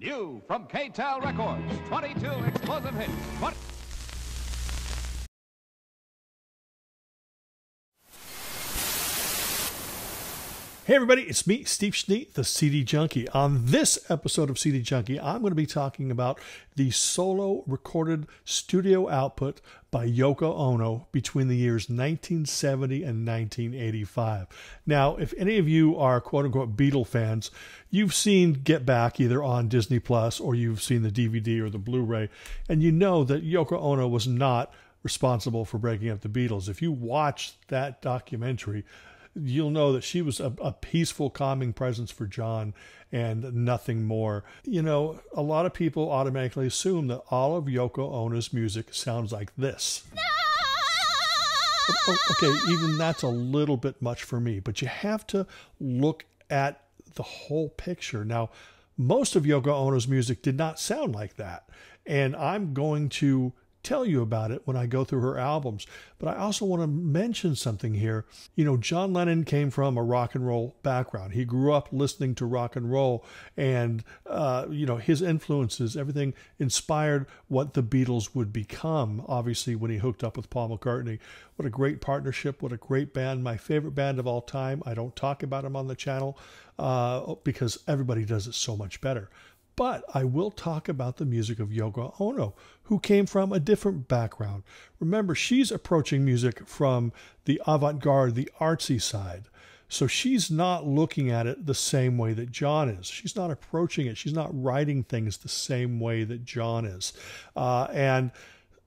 New from K-Tel Records, 22 explosive hits. 20 Hey everybody, it's me, Steve Schnee, the CD Junkie. On this episode of CD Junkie, I'm going to be talking about the solo recorded studio output by Yoko Ono between the years 1970 and 1985. Now, if any of you are quote unquote Beatle fans, you've seen Get Back either on Disney Plus or you've seen the DVD or the Blu ray, and you know that Yoko Ono was not responsible for breaking up the Beatles. If you watch that documentary, you'll know that she was a, a, peaceful, calming presence for John and nothing more. You know, a lot of people automatically assume that all of Yoko Ono's music sounds like this. No! Okay, even that's a little bit much for me, but you have to look at the whole picture. Now, most of Yoko Ono's music did not sound like that. And I'm going to tell you about it when I go through her albums. But I also want to mention something here. You know, John Lennon came from a rock and roll background. He grew up listening to rock and roll, and, uh, you know, his influences, everything inspired what the Beatles would become, obviously, when he hooked up with Paul McCartney. What a great partnership. What a great band. My favorite band of all time. I don't talk about them on the channel uh, because everybody does it so much better but I will talk about the music of Yoko Ono, who came from a different background. Remember, she's approaching music from the avant garde, the artsy side. So she's not looking at it the same way that John is. She's not approaching it. She's not writing things the same way that John is. Uh, and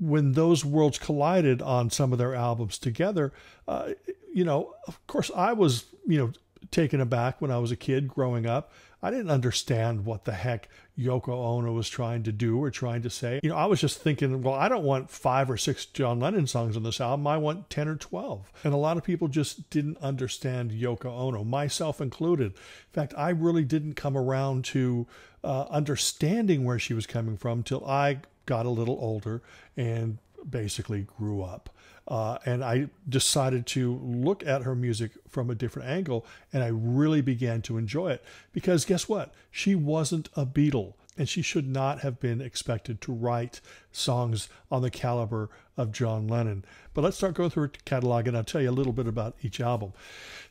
when those worlds collided on some of their albums together, uh, you know, of course, I was, you know, taken aback when I was a kid growing up. I didn't understand what the heck Yoko Ono was trying to do or trying to say. You know, I was just thinking, well, I don't want five or six John Lennon songs on this album. I want 10 or 12. And a lot of people just didn't understand Yoko Ono, myself included. In fact, I really didn't come around to uh, understanding where she was coming from till I got a little older and basically grew up. Uh, and I decided to look at her music from a different angle, and I really began to enjoy it because guess what? She wasn't a Beatle, and she should not have been expected to write songs on the caliber of John Lennon. But let's start going through her catalog, and I'll tell you a little bit about each album.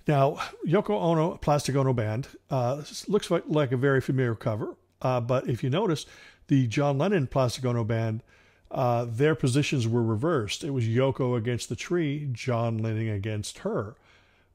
Now, Yoko Ono, Plastic Ono Band, uh, looks like, like a very familiar cover, uh, but if you notice, the John Lennon Plastic Ono Band uh, their positions were reversed. It was Yoko against the tree, John leaning against her.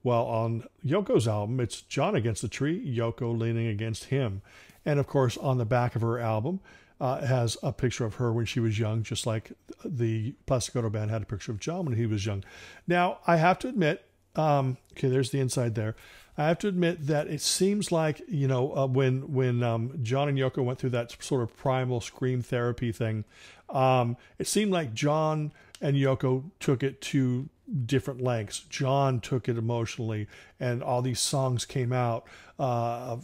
Well, on Yoko's album, it's John against the tree, Yoko leaning against him. And of course, on the back of her album, uh, has a picture of her when she was young, just like the Plastic Ono Band had a picture of John when he was young. Now, I have to admit, um, okay, there's the inside there. I have to admit that it seems like you know uh, when when um, John and Yoko went through that sort of primal scream therapy thing, um, it seemed like John and Yoko took it to different lengths. John took it emotionally, and all these songs came out, uh,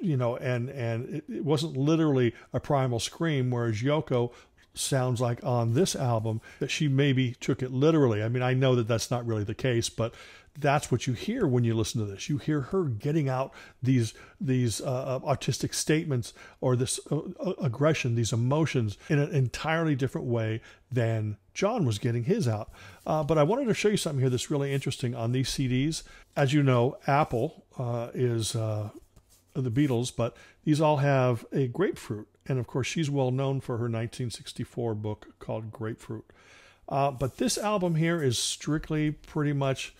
you know, and and it, it wasn't literally a primal scream, whereas Yoko sounds like on this album that she maybe took it literally. I mean, I know that that's not really the case, but that's what you hear when you listen to this. You hear her getting out these these uh, uh artistic statements or this uh, uh, aggression, these emotions in an entirely different way than John was getting his out. Uh, but I wanted to show you something here that's really interesting on these CDs. As you know, Apple uh, is the Beatles, but these all have a grapefruit. And of course, she's well known for her 1964 book called Grapefruit. But this album here is strictly pretty much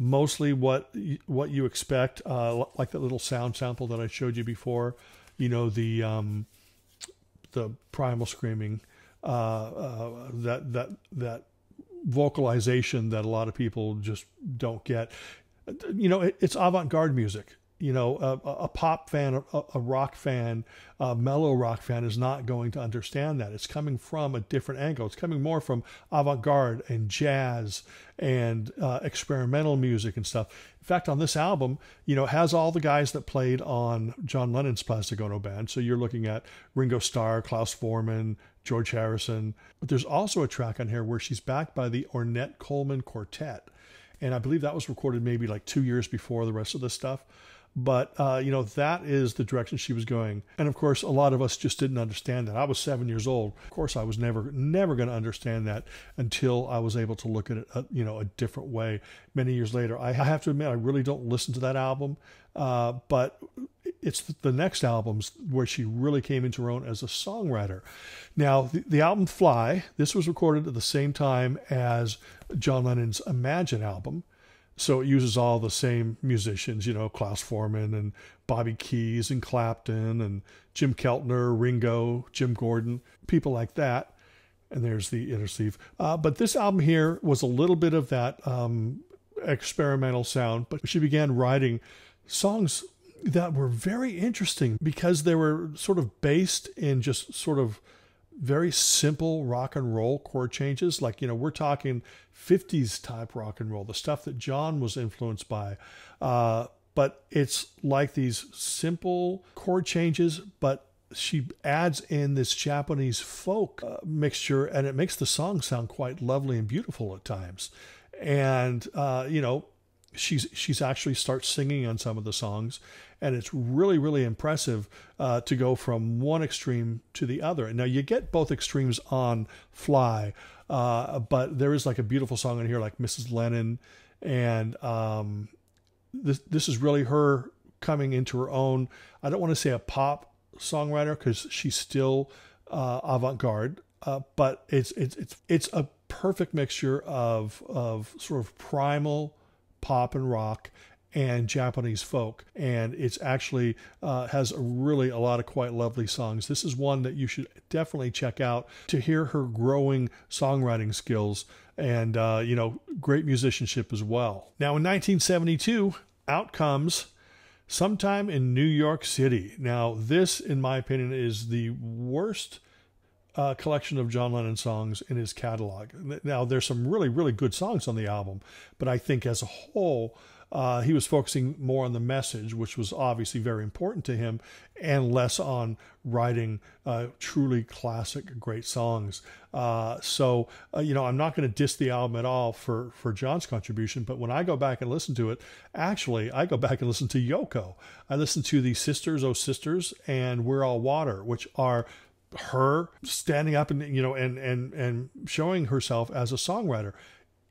mostly what what you expect, uh, like that little sound sample that I showed you before. You know the um, the primal screaming, uh, uh, that that that vocalization that a lot of people just don't get. You know, it, it's avant-garde music you know, a, a pop fan, a, a, rock fan, a mellow rock fan is not going to understand that. It's coming from a different angle. It's coming more from avant garde and jazz and uh, experimental music and stuff. In fact, on this album, you know, has all the guys that played on John Lennon's Plastic Ono band. So you're looking at Ringo Starr, Klaus Voormann, George Harrison. But there's also a track on here where she's backed by the Ornette Coleman Quartet. And I believe that was recorded maybe like two years before the rest of this stuff. But, uh, you know, that is the direction she was going. And of course, a lot of us just didn't understand that. I was seven years old. Of course, I was never, never going to understand that until I was able to look at it, uh, you know, a different way many years later. I have to admit, I really don't listen to that album. Uh, but it's the next albums where she really came into her own as a songwriter. Now, the, the, album Fly, this was recorded at the same time as John Lennon's Imagine album. So it uses all the same musicians, you know, Klaus Voormann and Bobby Keys and Clapton and Jim Keltner, Ringo, Jim Gordon, people like that. And there's the inner sleeve. Uh, but this album here was a little bit of that um, experimental sound, but she began writing songs that were very interesting because they were sort of based in just sort of very simple rock and roll chord changes. Like, you know, we're talking 50s type rock and roll, the stuff that John was influenced by. Uh, but it's like these simple chord changes, but she adds in this Japanese folk uh, mixture, and it makes the song sound quite lovely and beautiful at times. And, uh, you know, she's she's actually starts singing on some of the songs and it's really really impressive uh, to go from one extreme to the other. Now you get both extremes on fly uh, but there is like a beautiful song in here like mrs lennon and um, this this is really her coming into her own. I don't want to say a pop songwriter because she's still uh, avant-garde uh, but it's it's it's it's a perfect mixture of of sort of primal pop and rock and Japanese folk. And it's actually uh, has a really a lot of quite lovely songs. This is one that you should definitely check out to hear her growing songwriting skills and, uh, you know, great musicianship as well. Now, in 1972, out comes Sometime in New York City. Now, this, in my opinion, is the worst uh, collection of John Lennon songs in his catalog. Now, there's some really, really good songs on the album, but I think as a whole, uh, he was focusing more on the message, which was obviously very important to him, and less on writing uh, truly classic, great songs. Uh, so, uh, you know, I'm not going to diss the album at all for, for John's contribution, but when I go back and listen to it, actually, I go back and listen to Yoko. I listen to the Sisters, Oh Sisters, and We're All Water, which are her standing up and you know and and and showing herself as a songwriter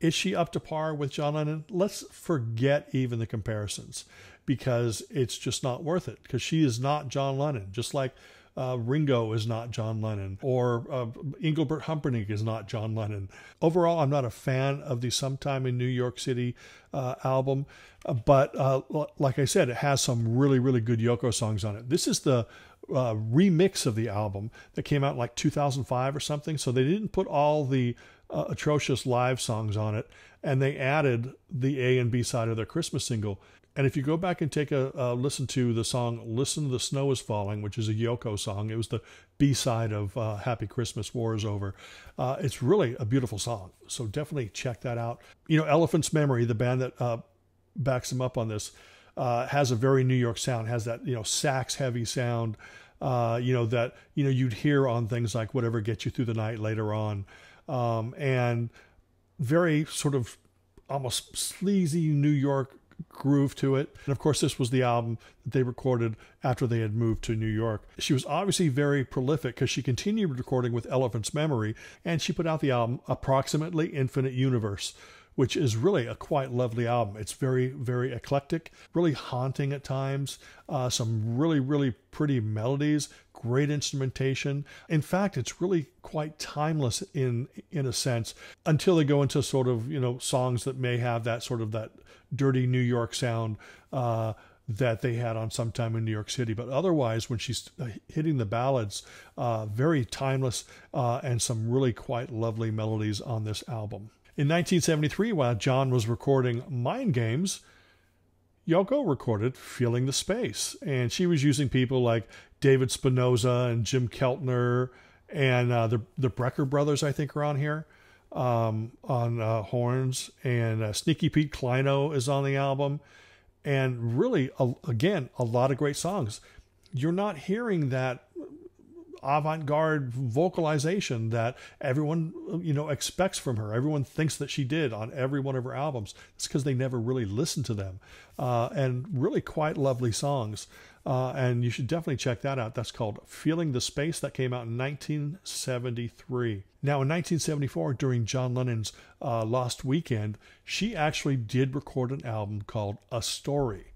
is she up to par with John Lennon? Let's forget even the comparisons because it's just not worth it because she is not John Lennon, just like uh, Ringo is not John Lennon or uh, Engelbert Humperdinck is not John Lennon. Overall, I'm not a fan of the Sometime in New York City uh, album, uh, but uh, like I said, it has some really, really good Yoko songs on it. This is the uh, remix of the album that came out in like 2005 or something. So they didn't put all the uh, atrocious live songs on it, and they added the A and B side of their Christmas single. And if you go back and take a uh, listen to the song "Listen, to the Snow Is Falling," which is a Yoko song, it was the B side of uh, "Happy Christmas, War Is Over." Uh, it's really a beautiful song, so definitely check that out. You know, Elephant's Memory, the band that uh, backs them up on this, uh, has a very New York sound, has that you know sax heavy sound. Uh, you know that you know you'd hear on things like "Whatever Gets You Through the Night" later on um, and very sort of almost sleazy New York groove to it. And of course, this was the album that they recorded after they had moved to New York. She was obviously very prolific because she continued recording with Elephant's Memory and she put out the album Approximately Infinite Universe which is really a quite lovely album. It's very, very eclectic, really haunting at times, uh, some really, really pretty melodies, great instrumentation. In fact, it's really quite timeless in in a sense until they go into sort of you know songs that may have that sort of that dirty New York sound. Uh, that they had on sometime in New York City. But otherwise, when she's uh, hitting the ballads, uh, very timeless uh, and some really quite lovely melodies on this album. In 1973, while John was recording Mind Games, Yoko recorded Feeling the Space. And she was using people like David Spinozza and Jim Keltner and uh, the, the Brecker brothers, I think, are on here um, on uh, horns. And uh, Sneaky Pete Kleinow is on the album. And really, again, a lot of great songs. You're not hearing that avant-garde vocalization that everyone you know expects from her. Everyone thinks that she did on every one of her albums. It's because they never really listened to them, uh, and really quite lovely songs. Uh, and you should definitely check that out. That's called Feeling the Space. That came out in 1973. Now, in 1974, during John Lennon's uh, Lost Weekend, she actually did record an album called A Story.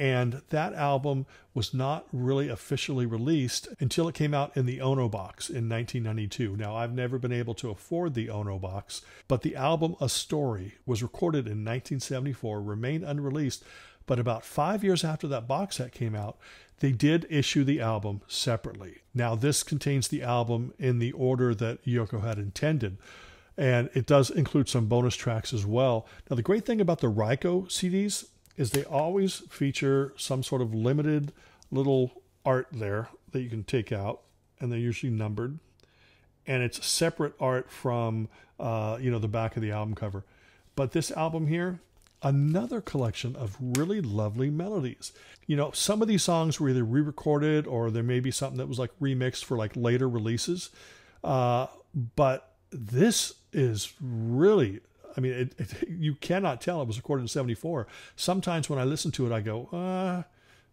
And that album was not really officially released until it came out in the Ono box in 1992. Now, I've never been able to afford the Ono box, but the album A Story was recorded in 1974, remained unreleased but about five years after that box set came out, they did issue the album separately. Now, this contains the album in the order that Yoko had intended, and it does include some bonus tracks as well. Now, the great thing about the Ryko CDs is they always feature some sort of limited little art there that you can take out, and they're usually numbered. And it's separate art from, uh, you know, the back of the album cover. But this album here, another collection of really lovely melodies. You know, some of these songs were either re recorded or there may be something that was like remixed for like later releases. Uh, but this is really, I mean, it, it, you cannot tell it was recorded in 74. Sometimes when I listen to it, I go, uh,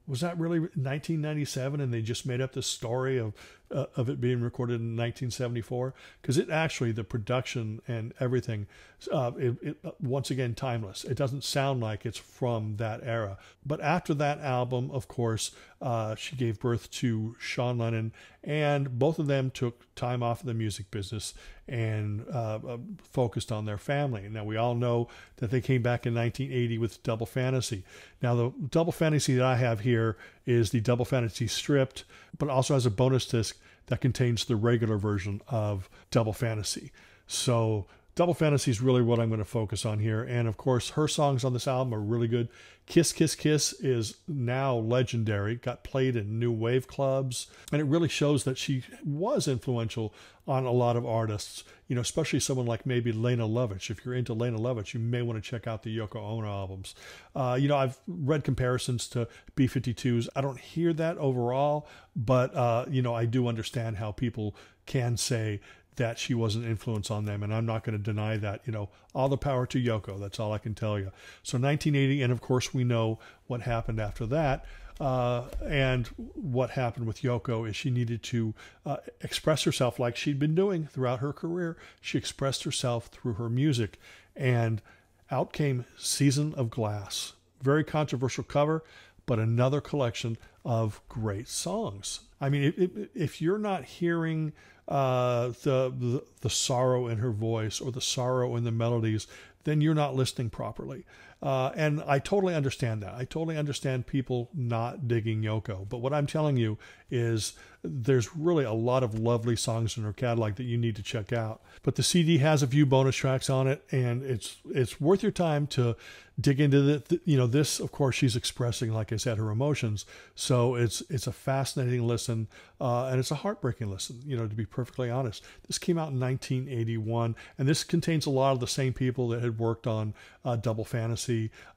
was that really 1997 and they just made up this story of uh, of it being recorded in 1974 because it actually the production and everything uh, it, it, uh, once again timeless. It doesn't sound like it's from that era. But after that album of course uh, she gave birth to sean lennon and both of them took time off of the music business and uh, uh, focused on their family. Now we all know that they came back in 1980 with double fantasy. Now the double fantasy that i have here is the double fantasy stripped but also has a bonus disc that contains the regular version of Double Fantasy. So Double Fantasy is really what I'm going to focus on here. And of course, her songs on this album are really good. Kiss Kiss Kiss is now legendary, got played in new wave clubs, and it really shows that she was influential on a lot of artists, you know, especially someone like maybe Lene Lovich. If you're into Lene Lovich, you may want to check out the Yoko Ono albums. Uh, you know, I've read comparisons to B 52s. I don't hear that overall, but, uh, you know, I do understand how people can say that she was an influence on them, and I'm not going to deny that. You know, all the power to Yoko. That's all I can tell you. So 1980, and of course we know what happened after that. Uh, and what happened with Yoko is she needed to uh, express herself like she'd been doing throughout her career. She expressed herself through her music, and out came Season of Glass. Very controversial cover, but another collection of great songs. I mean, if, if you're not hearing uh, the, the the sorrow in her voice or the sorrow in the melodies, then you're not listening properly. Uh, and I totally understand that. I totally understand people not digging Yoko. But what I'm telling you is there's really a lot of lovely songs in her catalog that you need to check out. But the CD has a few bonus tracks on it, and it's it's worth your time to dig into the, you know this of course she's expressing like i said her emotions so it's it's a fascinating listen uh, and it's a heartbreaking listen you know to be perfectly honest this came out in 1981 and this contains a lot of the same people that had worked on uh, double fantasy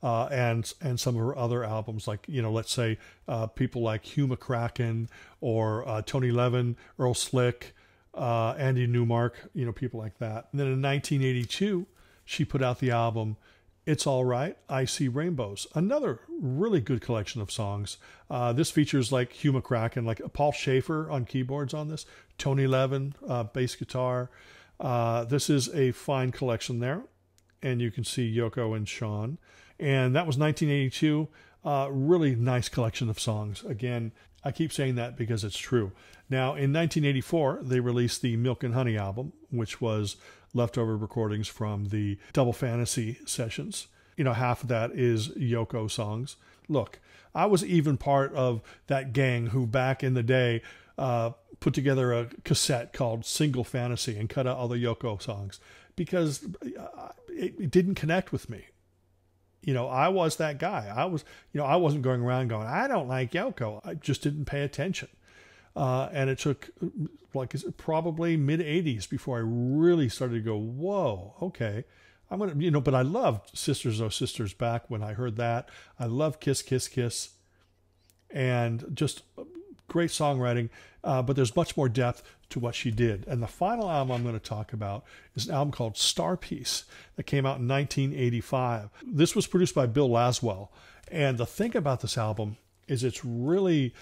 uh, and and some of her other albums like you know let's say uh, people like hugh mccracken or uh, tony levin earl slick uh, andy newmark you know people like that and then in 1982 she put out the album it's All Right, I See Rainbows. Another really good collection of songs. Uh, this features like Hugh McCracken, like Paul Shaffer on keyboards on this, Tony Levin, uh, bass guitar. This is a fine collection there. And you can see Yoko and Sean. And that was 1982. Uh, really nice collection of songs. Again, I keep saying that because it's true. Now, in 1984, they released the Milk and Honey album, which was leftover recordings from the Double Fantasy sessions. You know, half of that is Yoko songs. Look, I was even part of that gang who back in the day uh, put together a cassette called Single Fantasy and cut out all the Yoko songs because uh, it, it didn't connect with me you know, I was that guy. I was, you know, I wasn't going around going, I don't like Yoko. I just didn't pay attention. Uh, and it took like probably mid 80s before I really started to go, whoa, okay. I'm gonna, you know, but I loved Sisters Oh Sisters back when I heard that. I love Kiss Kiss Kiss, and just great songwriting, uh, but there's much more depth to what she did. And the final album I'm going to talk about is an album called Starpeace that came out in 1985. This was produced by Bill Laswell. And the thing about this album is it's really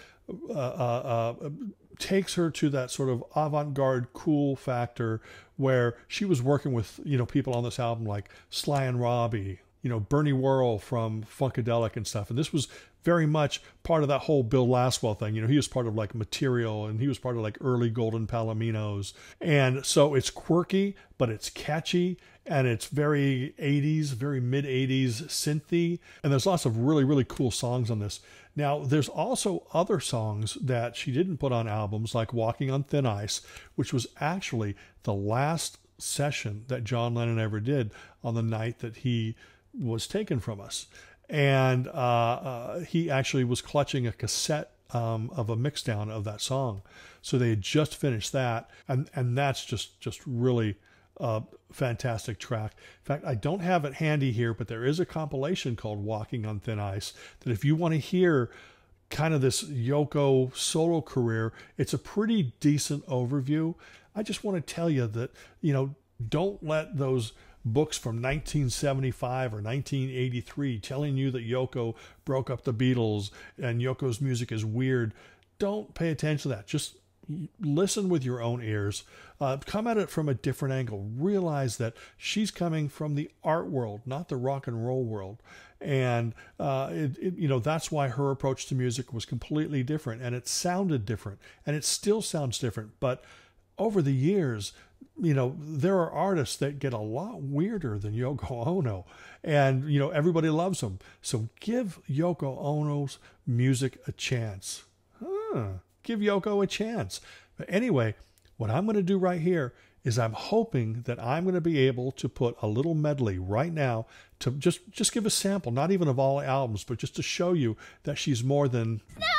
uh, uh, uh, takes her to that sort of avant-garde cool factor where she was working with you know people on this album like Sly and Robbie, you know Bernie Worrell from Funkadelic and stuff, and this was very much part of that whole Bill Laswell thing. You know, he was part of like Material and he was part of like early Golden Palominos. And so it's quirky, but it's catchy and it's very 80s, very mid 80s synthy. And there's lots of really, really cool songs on this. Now, there's also other songs that she didn't put on albums, like Walking on Thin Ice, which was actually the last session that John Lennon ever did on the night that he was taken from us and uh, uh, he actually was clutching a cassette um, of a mixdown of that song. So they had just finished that, and and that's just just really a fantastic track. In fact, I don't have it handy here, but there is a compilation called "Walking on Thin Ice" that if you want to hear kind of this Yoko solo career, it's a pretty decent overview. I just want to tell you that you know don't let those books from 1975 or 1983 telling you that Yoko broke up the Beatles and Yoko's music is weird, don't pay attention to that. Just listen with your own ears. Uh, come at it from a different angle. Realize that she's coming from the art world, not the rock and roll world. And uh, it, it, you know that's why her approach to music was completely different, and it sounded different, and it still sounds different. But over the years, you know, there are artists that get a lot weirder than Yoko Ono, and you know everybody loves them. So give Yoko Ono's music a chance. Huh. Give Yoko a chance. But anyway, what I'm going to do right here is I'm hoping that I'm going to be able to put a little medley right now to just just give a sample, not even of all albums, but just to show you that she's more than. No!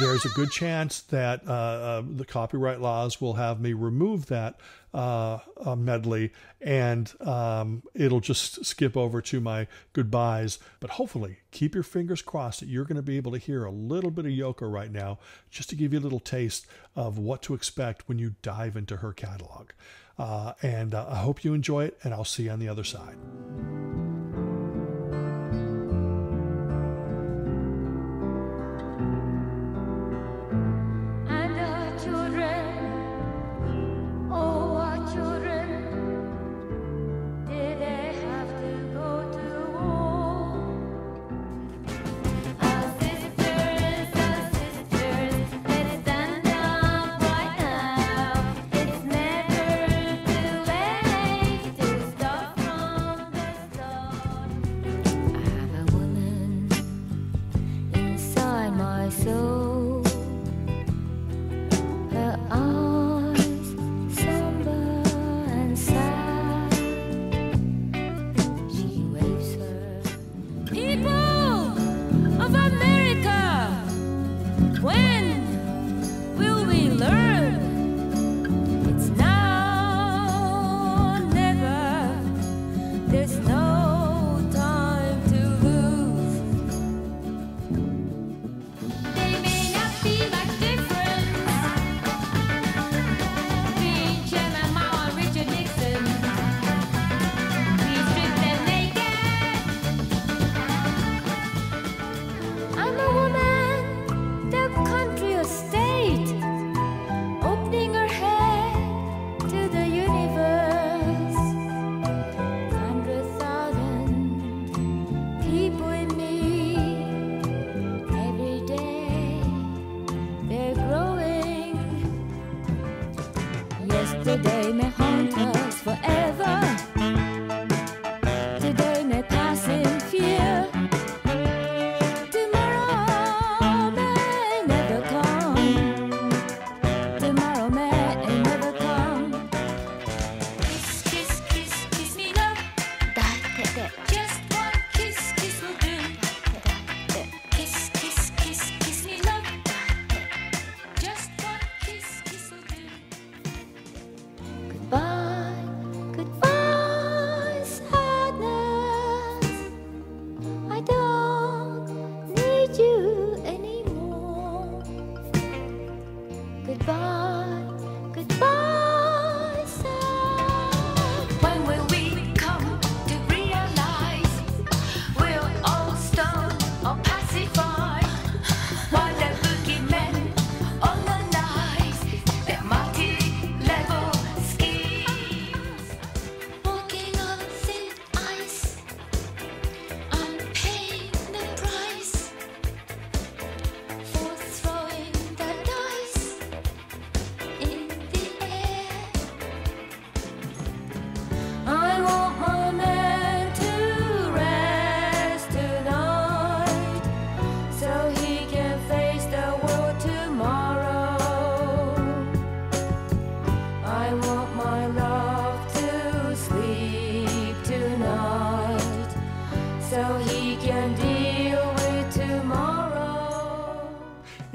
There's a good chance that uh, uh, the copyright laws will have me remove that uh, uh, medley and um, it'll just skip over to my goodbyes. But hopefully, keep your fingers crossed that you're going to be able to hear a little bit of Yoko right now, just to give you a little taste of what to expect when you dive into her catalog. Uh, and uh, I hope you enjoy it, and I'll see you on the other side.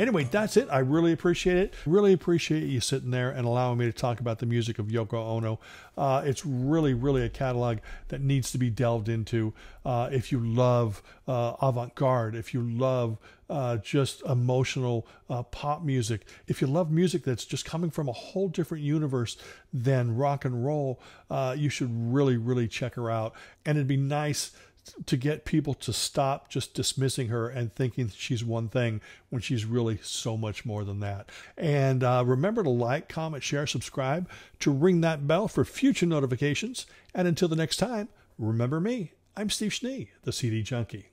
Anyway, that's it. I really appreciate it. Really appreciate you sitting there and allowing me to talk about the music of Yoko Ono. Uh, it's really, really a catalog that needs to be delved into. Uh, if you love uh, avant garde, if you love uh, just emotional uh, pop music, if you love music that's just coming from a whole different universe than rock and roll, uh, you should really, really check her out. And it'd be nice to get people to stop just dismissing her and thinking she's one thing when she's really so much more than that. And uh, remember to like, comment, share, subscribe, to ring that bell for future notifications. And until the next time, remember me. I'm Steve Schnee, the CD Junkie.